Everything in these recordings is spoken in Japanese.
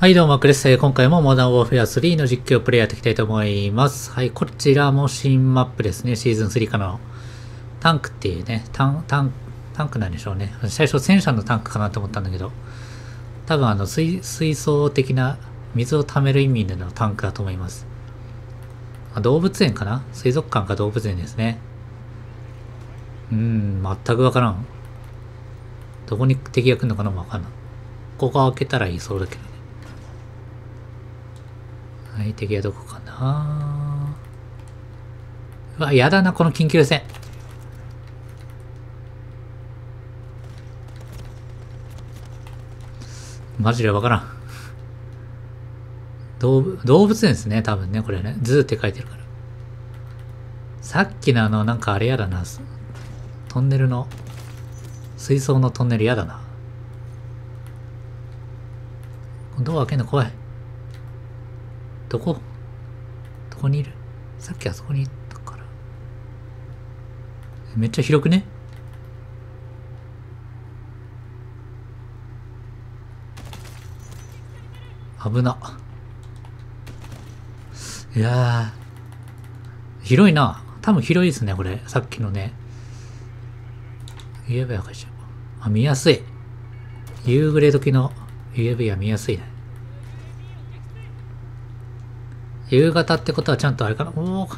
はい、どうも、クレス。今回もモダンウォーフェア3の実況プレイやっていきたいと思います。はい、こちらも新マップですね。シーズン3からの。タンクっていうね、タン、タン、タンクなんでしょうね。最初戦車のタンクかなと思ったんだけど、多分あの水、水槽的な水を溜める意味でのタンクだと思います。あ動物園かな？水族館か動物園ですね。うーん、全くわからん。どこに敵が来るのかなもわかんない。ここ開けたらいいそうだけどね。はい、敵はどこかな？うわ、やだな、この近距離戦。マジでわからん。動物、動物園ですね、多分ね、これね。 Zooって書いてるから。さっきのあの、なんかあれやだな。トンネルの、水槽のトンネルやだな。ドア開けんの怖い。どこどこにいる？さっきあそこにいたから。めっちゃ広くね？危な。いやー。広いな。多分広いですね、これ。さっきのね。言えばよかしょ。あ、見やすい。夕暮れ時の UAV は見やすいね。夕方ってことはちゃんとあれかな？おお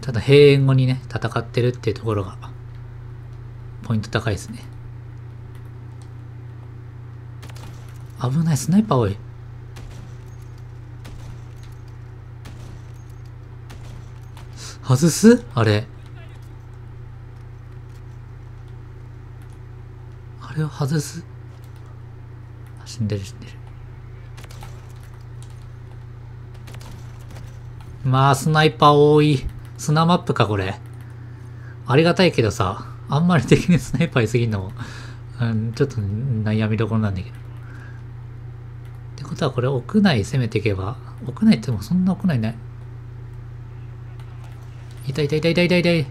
ちゃんと閉園後にね、戦ってるっていうところが、ポイント高いですね。危ない、スナイパー多い。外す？あれ。あれを外す？死んでる死んでる。まあ、スナイパー多い。砂マップか、これ。ありがたいけどさ、あんまり敵にスナイパーいすぎんのも、うん、ちょっと悩みどころなんだけど。ってことは、これ屋内攻めていけば、屋内ってもそんな屋内ない。いたいたいたいたいたいたい。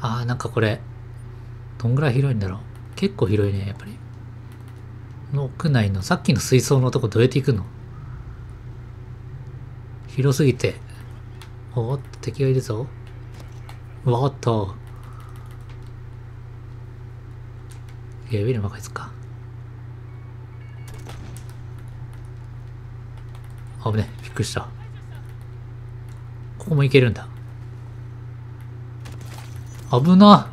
あー、なんかこれ、どんぐらい広いんだろう。結構広いね、やっぱり。の屋内のさっきの水槽のとこどうやって行くの？広すぎて。おっと、敵がいるぞ。わおっと。いや、ビルマかいつか。危ね、びっくりした。ここも行けるんだ。危な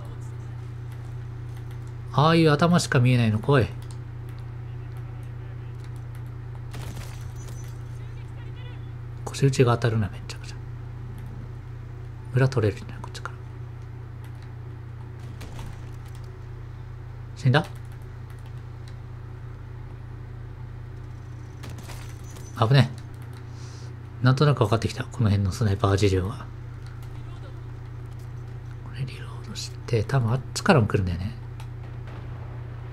ああいう頭しか見えないの怖い。腰打ちが当たるな、めちゃくちゃ。裏取れるんだよ、こっちから。死んだ？危ねえ。なんとなく分かってきた、この辺のスナイパー事情は。これリロードして、多分あっちからも来るんだよね。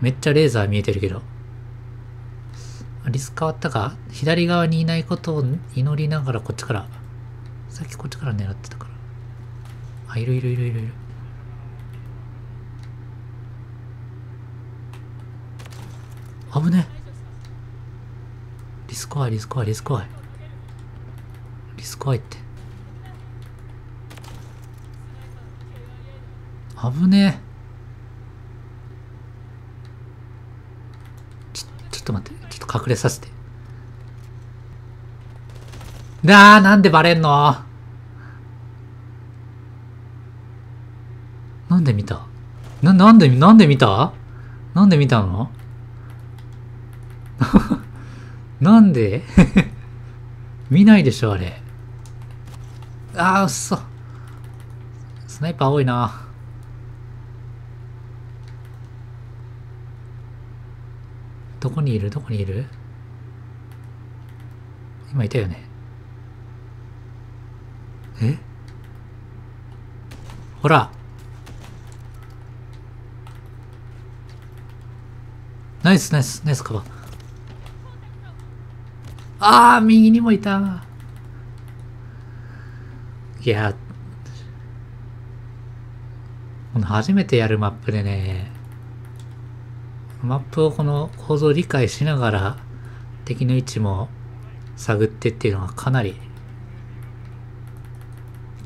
めっちゃレーザー見えてるけど。リス変わったか左側にいないことを祈りながらこっちから。さっきこっちから狙ってたから。あ、いるいるいるいるいる。危ねリス怖いリス怖いリス怖い。リス怖いって。危ねえ。ちょ、ちょっと待って。ちょっと隠れさせて。なあ、なんでバレんの？なんで見た？な、なんで、なんで見た？なんで見たの？なんで？見ないでしょ、あれ。ああ、うっそ。スナイパー多いな。どこにいる？どこにいる？今いたよね。え？ほら。ナイスナイスナイスカバー。ああ、右にもいた。いや、この初めてやるマップでね、マップをこの構造を理解しながら敵の位置も探ってっていうのがかなり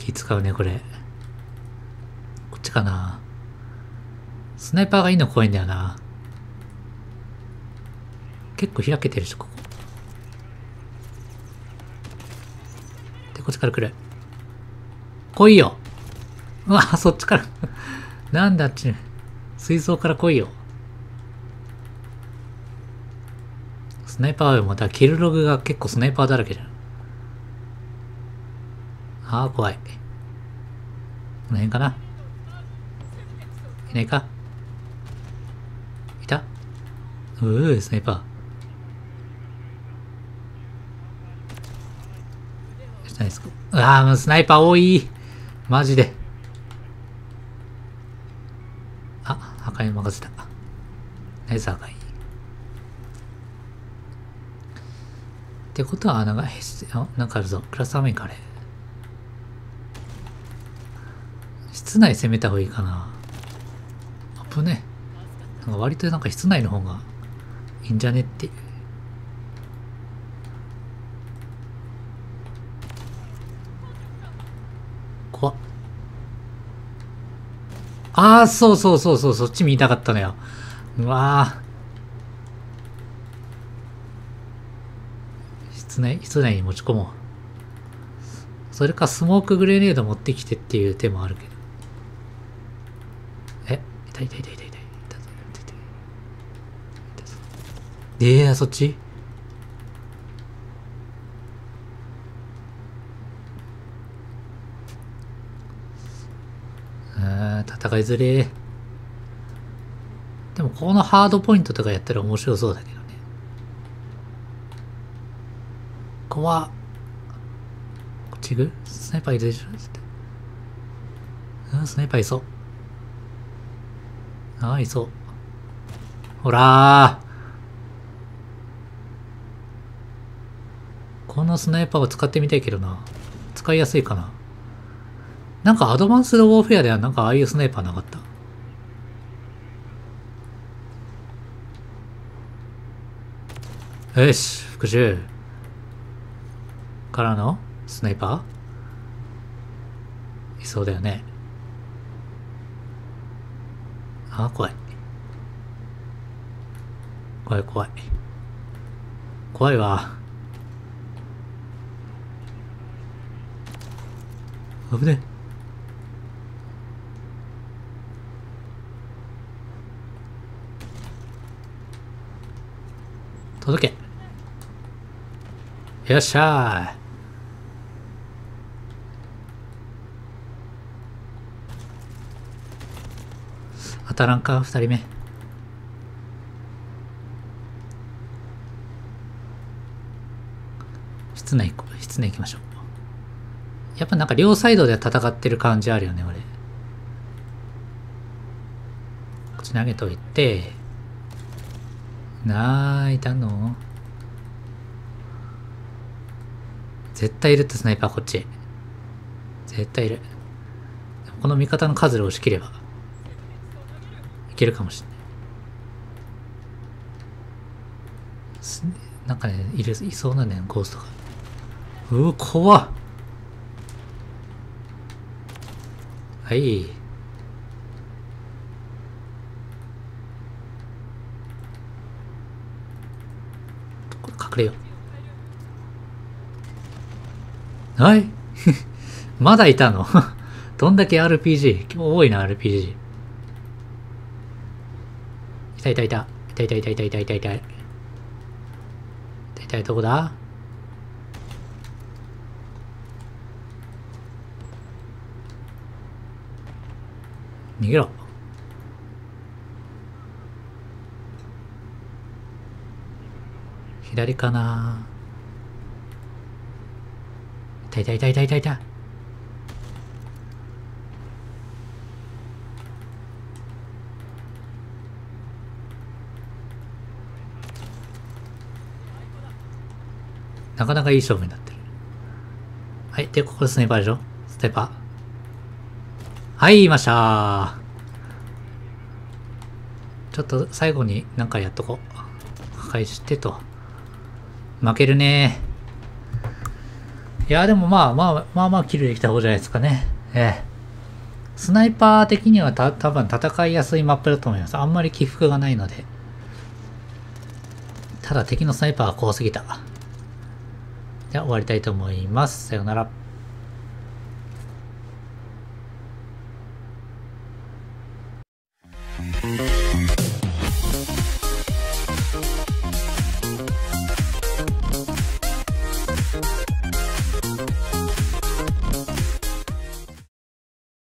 気使うね、これ。こっちかな。スナイパーがいいの怖いんだよな。結構開けてるし、ここ。で、こっちから来る。来いようわ、そっちから なんだっち、水槽から来いよ。スナイパーはまたキルログが結構スナイパーだらけじゃん。ああ、怖い。この辺かないないかいた？うー、スナイパー。ないですかああ、もうスナイパー多い。マジで。あ、破壊任せた。ナイス破壊。ってことは、なんか、あ、なんかあるぞ。クラスターメインか、あれ。室内攻めた方がいいかな。危ね。なんか割となんか室内の方がいいんじゃねって。怖っ。ああ、そうそうそうそう、そっち見たかったのよ。うわ室内、に持ち込もう。それかスモークグレネード持ってきてっていう手もあるけど。え、痛い痛い痛い痛い痛い痛い痛い痛いえー、そっち？うん、戦いづれ。でもこのハードポイントとかやったら面白そうだけどね。怖っ。こっち行くスナイパーいるでしょ？うん、スナイパーいそう。ああ、いそう。ほら。このスナイパーを使ってみたいけどな。使いやすいかな。なんかアドバンスドウォーフェアではなんかああいうスナイパーなかった？よし、復讐。からのスナイパー？いそうだよね。あー、怖い。怖い怖い。怖いわ。危ねえ。届け。よっしゃー。当たらんか、二人目。室内行こう。室内行きましょう。やっぱなんか両サイドで戦ってる感じあるよね、俺。こっち投げといて、泣いたの絶対いるってスナイパーこっち。絶対いる。この味方の数で押し切れば、けるかもしれない。なんかね、いる、いそうなんだよ、ゴーストが。うわ、怖っ。はい。隠れよう。はい まだいたの？どんだけ RPG? 今日多いな、RPG。いたいたいた。いたいたいたいたいたいたいたい。いたいたいどこだ？逃げろ。左かな？いたいたいたいたいたいた。なかなかいい勝負になってる。はい。で、ここでスナイパーでしょ？スナイパー。はい、いましたちょっと最後になんかやっとこう。破壊してと。負けるねいや、でもまあまあ、まあまあキルできた方じゃないですかね。ええ。スナイパー的にはた多分戦いやすいマップだと思います。あんまり起伏がないので。ただ敵のスナイパーが怖すぎた。じゃ終わりたいと思います。さようなら。